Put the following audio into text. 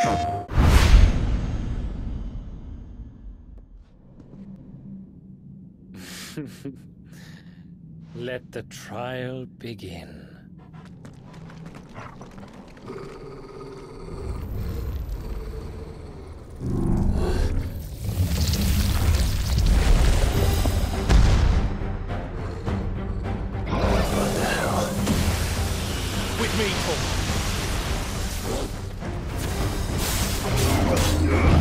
Let the trial begin. Ugh.